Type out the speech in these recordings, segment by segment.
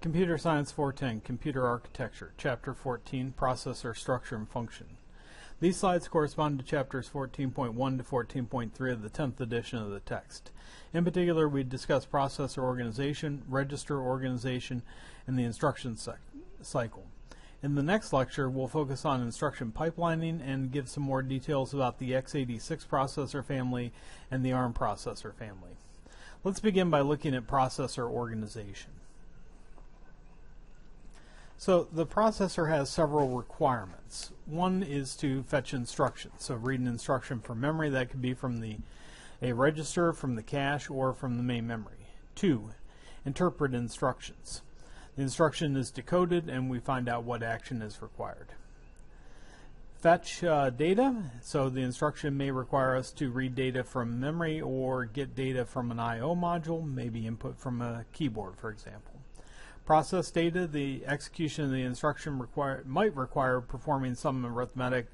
Computer Science 410, Computer Architecture, Chapter 14, Processor Structure and Function. These slides correspond to chapters 14.1 to 14.3 of the 10th edition of the text. In particular, we discuss processor organization, register organization, and the instruction cycle. In the next lecture, we'll focus on instruction pipelining and give some more details about the x86 processor family and the ARM processor family. Let's begin by looking at processor organization. So the processor has several requirements. One is to fetch instructions. So read an instruction from memory that could be from the a register, from the cache, or from the main memory. Two, interpret instructions. The instruction is decoded and we find out what action is required. Fetch uh, data, so the instruction may require us to read data from memory or get data from an I.O. module, maybe input from a keyboard, for example. Process data, the execution of the instruction require, might require performing some arithmetic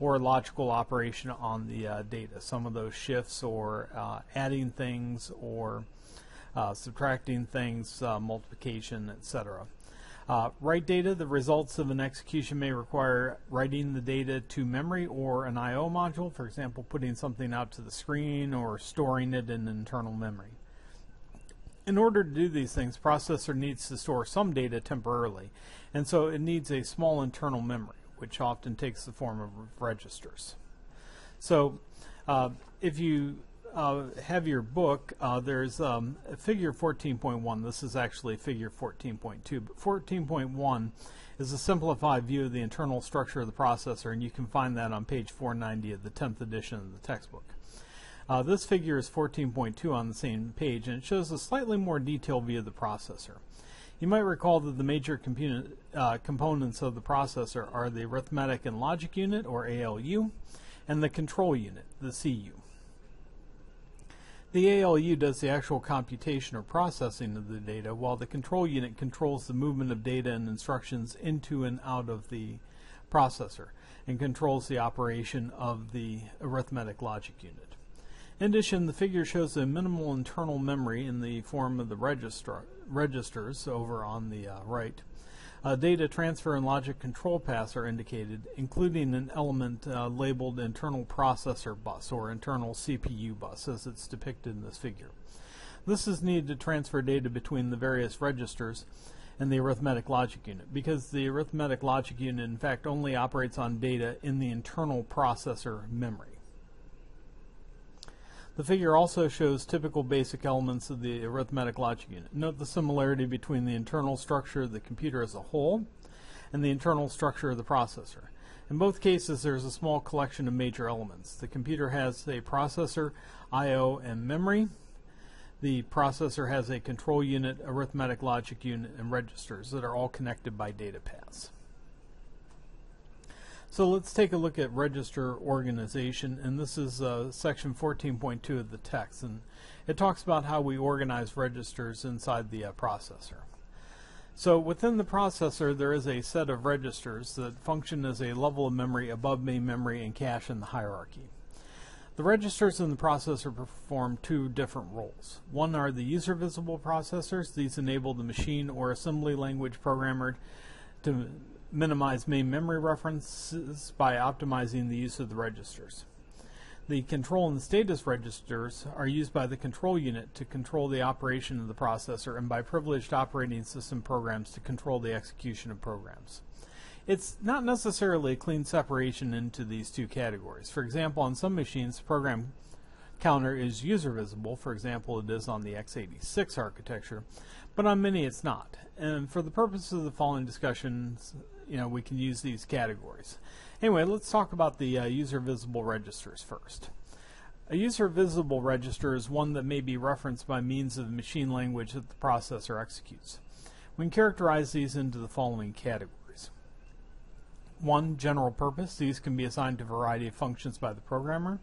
or logical operation on the uh, data. Some of those shifts or uh, adding things or uh, subtracting things, uh, multiplication, etc. Uh, write data, the results of an execution may require writing the data to memory or an I.O. module, for example, putting something out to the screen or storing it in internal memory. In order to do these things, processor needs to store some data temporarily, and so it needs a small internal memory, which often takes the form of registers. So uh, if you uh, have your book, uh, there's um, figure 14.1. This is actually figure 14.2, but 14.1 is a simplified view of the internal structure of the processor, and you can find that on page 490 of the 10th edition of the textbook. Uh, this figure is 14.2 on the same page, and it shows a slightly more detailed view of the processor. You might recall that the major uh, components of the processor are the arithmetic and logic unit, or ALU, and the control unit, the CU. The ALU does the actual computation or processing of the data, while the control unit controls the movement of data and instructions into and out of the processor and controls the operation of the arithmetic logic unit. In addition, the figure shows a minimal internal memory in the form of the register, registers over on the uh, right. Uh, data transfer and logic control paths are indicated, including an element uh, labeled internal processor bus or internal CPU bus as it's depicted in this figure. This is needed to transfer data between the various registers and the arithmetic logic unit because the arithmetic logic unit in fact only operates on data in the internal processor memory. The figure also shows typical basic elements of the arithmetic logic unit. Note the similarity between the internal structure of the computer as a whole and the internal structure of the processor. In both cases, there's a small collection of major elements. The computer has a processor, I.O., and memory. The processor has a control unit, arithmetic logic unit, and registers that are all connected by data paths. So let's take a look at register organization, and this is uh, section 14.2 of the text, and it talks about how we organize registers inside the uh, processor. So within the processor, there is a set of registers that function as a level of memory above main memory and cache in the hierarchy. The registers in the processor perform two different roles. One are the user visible processors. These enable the machine or assembly language programmer to minimize main memory references by optimizing the use of the registers. The control and status registers are used by the control unit to control the operation of the processor and by privileged operating system programs to control the execution of programs. It's not necessarily a clean separation into these two categories. For example, on some machines, the program counter is user visible. For example, it is on the x86 architecture, but on many it's not. And for the purposes of the following discussions, you know, we can use these categories. Anyway, let's talk about the uh, user visible registers first. A user visible register is one that may be referenced by means of the machine language that the processor executes. We can characterize these into the following categories. One, general purpose. These can be assigned to a variety of functions by the programmer.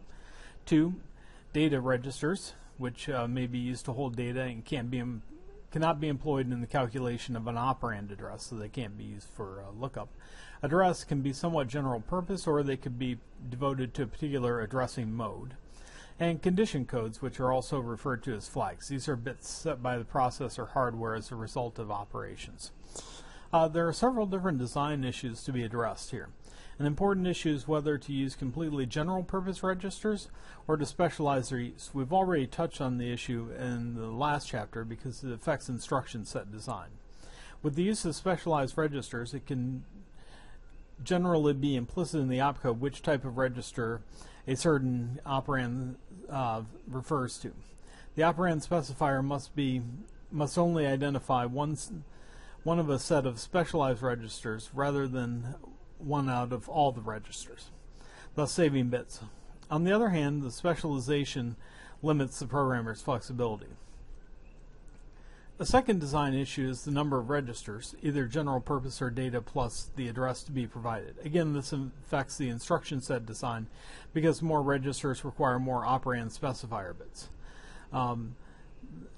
Two, data registers, which uh, may be used to hold data and can be cannot be employed in the calculation of an operand address, so they can't be used for uh, lookup. Address can be somewhat general purpose, or they could be devoted to a particular addressing mode. and condition codes, which are also referred to as flags. These are bits set by the processor hardware as a result of operations. Uh, there are several different design issues to be addressed here. An important issue is whether to use completely general purpose registers or to specialize their use. We've already touched on the issue in the last chapter because it affects instruction set design. With the use of specialized registers, it can generally be implicit in the opcode which type of register a certain operand uh, refers to. The operand specifier must be must only identify one one of a set of specialized registers rather than one out of all the registers, thus saving bits. On the other hand, the specialization limits the programmer's flexibility. A second design issue is the number of registers, either general purpose or data plus the address to be provided. Again, this affects the instruction set design because more registers require more operand specifier bits. Um,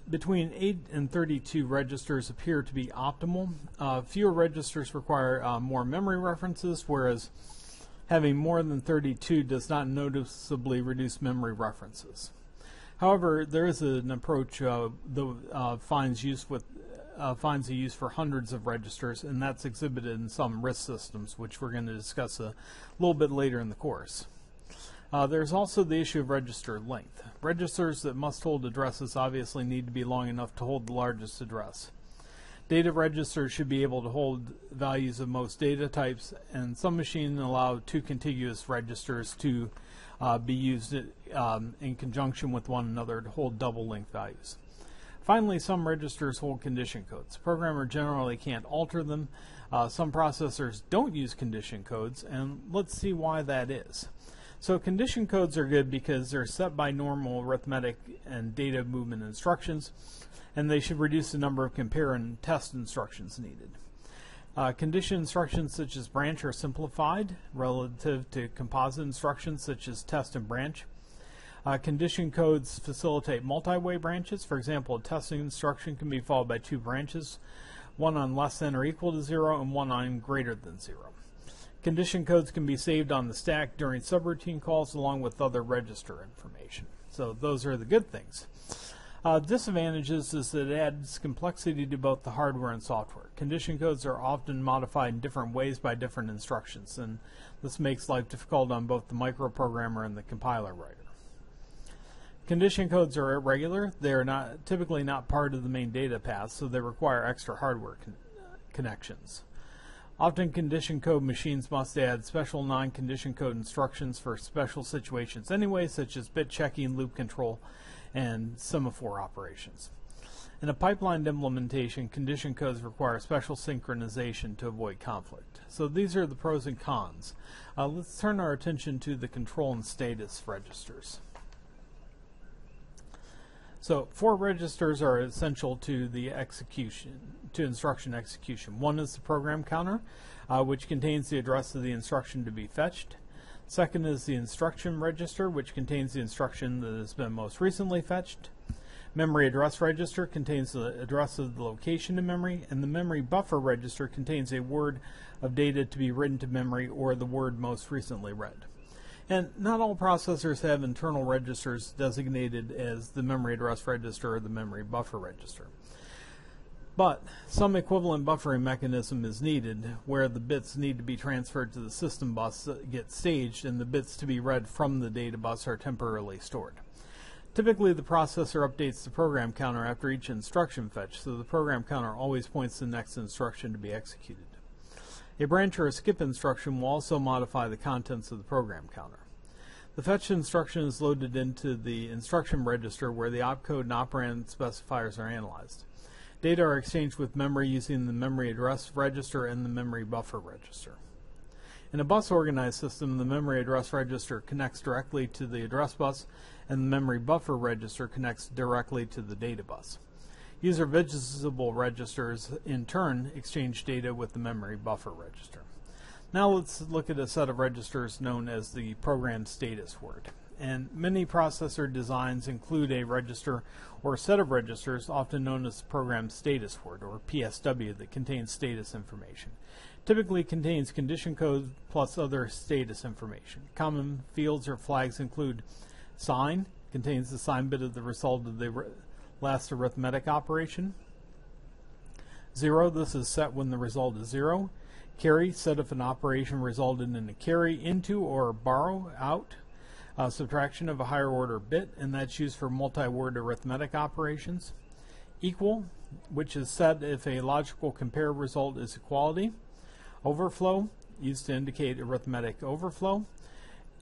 between 8 and 32 registers appear to be optimal. Uh, fewer registers require uh, more memory references, whereas having more than 32 does not noticeably reduce memory references. However, there is an approach uh, that uh, finds use with uh, finds a use for hundreds of registers, and that's exhibited in some RISC systems, which we're going to discuss a little bit later in the course. Uh, there's also the issue of register length. Registers that must hold addresses obviously need to be long enough to hold the largest address. Data registers should be able to hold values of most data types, and some machines allow two contiguous registers to uh, be used um, in conjunction with one another to hold double length values. Finally, some registers hold condition codes. Programmer generally can't alter them. Uh, some processors don't use condition codes, and let's see why that is. So condition codes are good because they're set by normal arithmetic and data movement instructions, and they should reduce the number of compare and test instructions needed. Uh, condition instructions such as branch are simplified relative to composite instructions such as test and branch. Uh, condition codes facilitate multi-way branches. For example, a testing instruction can be followed by two branches, one on less than or equal to zero and one on greater than zero. Condition codes can be saved on the stack during subroutine calls along with other register information. So those are the good things. Uh, disadvantages is that it adds complexity to both the hardware and software. Condition codes are often modified in different ways by different instructions, and this makes life difficult on both the microprogrammer and the compiler writer. Condition codes are irregular. They are not typically not part of the main data path, so they require extra hardware con connections. Often condition code machines must add special non-condition code instructions for special situations anyway, such as bit checking, loop control, and semaphore operations. In a pipelined implementation, condition codes require special synchronization to avoid conflict. So these are the pros and cons. Uh, let's turn our attention to the control and status registers. So four registers are essential to the execution, to instruction execution. One is the program counter, uh, which contains the address of the instruction to be fetched. Second is the instruction register, which contains the instruction that has been most recently fetched. Memory address register contains the address of the location in memory, and the memory buffer register contains a word of data to be written to memory or the word most recently read. And not all processors have internal registers designated as the memory address register or the memory buffer register. But some equivalent buffering mechanism is needed where the bits need to be transferred to the system bus to get staged and the bits to be read from the data bus are temporarily stored. Typically, the processor updates the program counter after each instruction fetch, so the program counter always points to the next instruction to be executed. A branch or a skip instruction will also modify the contents of the program counter. The fetch instruction is loaded into the instruction register where the opcode and operand specifiers are analyzed. Data are exchanged with memory using the memory address register and the memory buffer register. In a bus organized system, the memory address register connects directly to the address bus, and the memory buffer register connects directly to the data bus. User visible registers, in turn, exchange data with the memory buffer register. Now let's look at a set of registers known as the program status word and many processor designs include a register or a set of registers, often known as the program status word or PSW, that contains status information. Typically contains condition code plus other status information. Common fields or flags include sign, contains the sign bit of the result of the last arithmetic operation. 0, this is set when the result is 0. Carry, set if an operation resulted in a carry into or borrow out. Uh, subtraction of a higher order bit, and that's used for multi-word arithmetic operations. Equal, which is set if a logical compare result is equality. Overflow, used to indicate arithmetic overflow.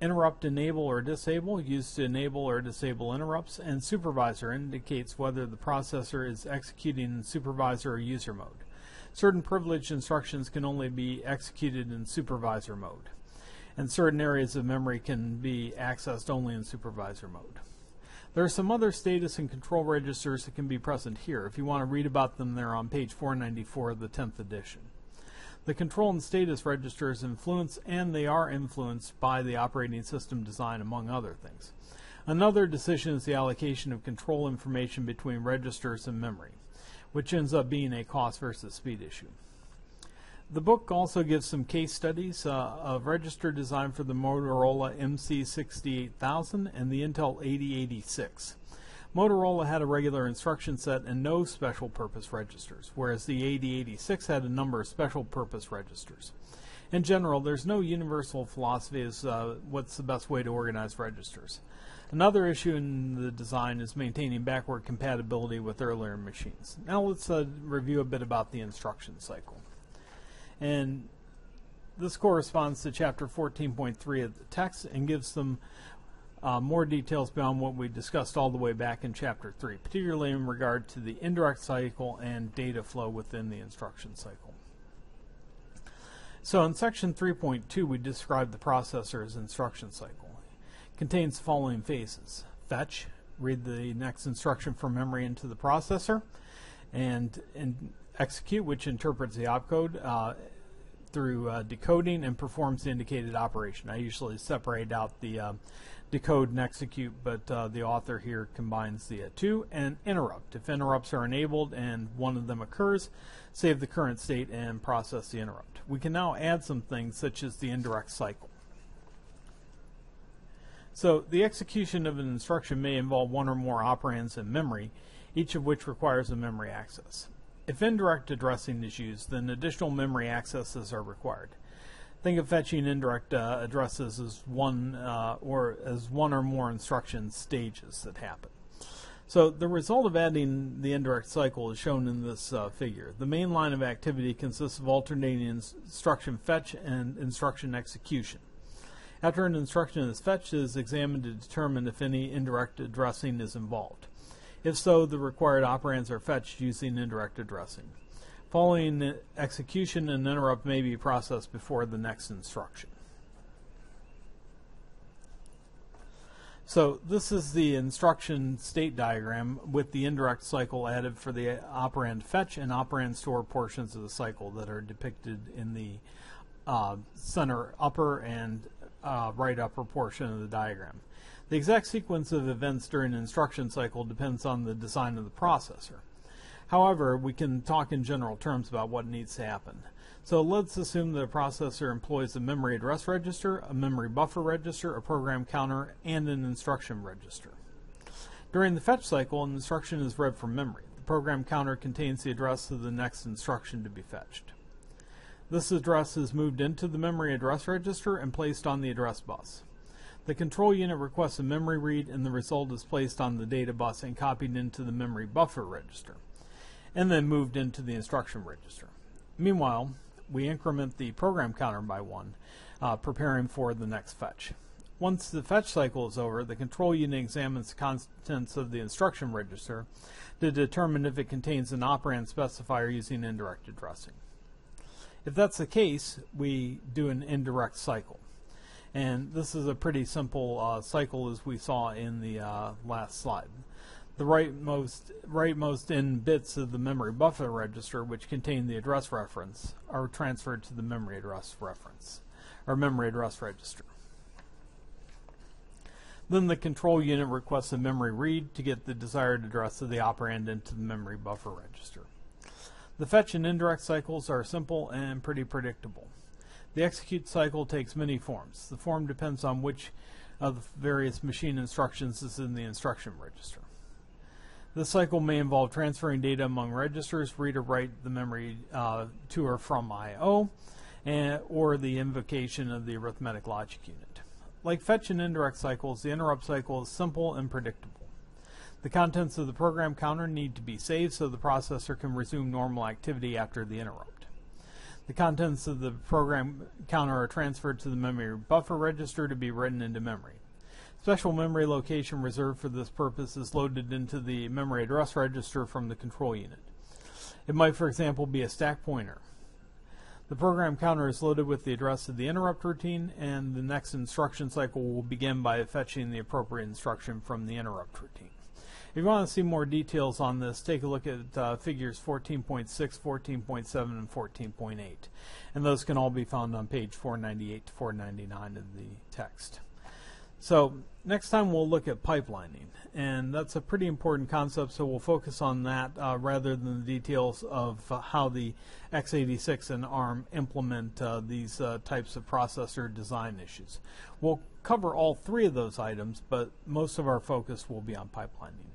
Interrupt, enable, or disable, used to enable or disable interrupts. And supervisor indicates whether the processor is executing in supervisor or user mode. Certain privileged instructions can only be executed in supervisor mode. And certain areas of memory can be accessed only in supervisor mode. There are some other status and control registers that can be present here. If you want to read about them, they're on page 494 of the 10th edition. The control and status registers influence and they are influenced by the operating system design, among other things. Another decision is the allocation of control information between registers and memory, which ends up being a cost versus speed issue. The book also gives some case studies uh, of register design for the Motorola MC68000 and the Intel 8086. Motorola had a regular instruction set and no special purpose registers, whereas the 8086 had a number of special purpose registers. In general, there's no universal philosophy as uh, what's the best way to organize registers. Another issue in the design is maintaining backward compatibility with earlier machines. Now let's uh, review a bit about the instruction cycle. And this corresponds to chapter 14.3 of the text and gives some uh, more details beyond what we discussed all the way back in Chapter 3, particularly in regard to the indirect cycle and data flow within the instruction cycle. So in Section 3.2, we describe the processor's instruction cycle. It contains the following phases. Fetch, read the next instruction from memory into the processor, and, and execute, which interprets the opcode. Uh, through uh, decoding and performs the indicated operation. I usually separate out the uh, decode and execute, but uh, the author here combines the uh, two. And interrupt. If interrupts are enabled and one of them occurs, save the current state and process the interrupt. We can now add some things such as the indirect cycle. So the execution of an instruction may involve one or more operands in memory, each of which requires a memory access. If indirect addressing is used, then additional memory accesses are required. Think of fetching indirect uh, addresses as one uh, or as one or more instruction stages that happen. So the result of adding the indirect cycle is shown in this uh, figure. The main line of activity consists of alternating instruction fetch and instruction execution. After an instruction is fetched, it is examined to determine if any indirect addressing is involved. If so, the required operands are fetched using indirect addressing. Following execution, an interrupt may be processed before the next instruction. So this is the instruction state diagram with the indirect cycle added for the operand fetch and operand store portions of the cycle that are depicted in the uh, center upper and uh, right upper portion of the diagram. The exact sequence of events during an instruction cycle depends on the design of the processor. However, we can talk in general terms about what needs to happen. So let's assume the processor employs a memory address register, a memory buffer register, a program counter, and an instruction register. During the fetch cycle, an instruction is read from memory. The program counter contains the address of the next instruction to be fetched. This address is moved into the memory address register and placed on the address bus. The control unit requests a memory read and the result is placed on the data bus and copied into the memory buffer register and then moved into the instruction register. Meanwhile, we increment the program counter by one, uh, preparing for the next fetch. Once the fetch cycle is over, the control unit examines the contents of the instruction register to determine if it contains an operand specifier using indirect addressing. If that's the case, we do an indirect cycle. And this is a pretty simple uh, cycle as we saw in the uh, last slide the rightmost rightmost in bits of the memory buffer register, which contain the address reference, are transferred to the memory address reference or memory address register. Then the control unit requests a memory read to get the desired address of the operand into the memory buffer register. The fetch and indirect cycles are simple and pretty predictable. The execute cycle takes many forms. The form depends on which of the various machine instructions is in the instruction register. This cycle may involve transferring data among registers, read or write the memory uh, to or from I.O., or the invocation of the arithmetic logic unit. Like fetch and indirect cycles, the interrupt cycle is simple and predictable. The contents of the program counter need to be saved so the processor can resume normal activity after the interrupt. The contents of the program counter are transferred to the memory buffer register to be written into memory. Special memory location reserved for this purpose is loaded into the memory address register from the control unit. It might, for example, be a stack pointer. The program counter is loaded with the address of the interrupt routine, and the next instruction cycle will begin by fetching the appropriate instruction from the interrupt routine. If you want to see more details on this, take a look at uh, figures 14.6, 14.7, and 14.8. And those can all be found on page 498 to 499 of the text. So next time we'll look at pipelining, and that's a pretty important concept, so we'll focus on that uh, rather than the details of uh, how the x86 and ARM implement uh, these uh, types of processor design issues. We'll cover all three of those items, but most of our focus will be on pipelining.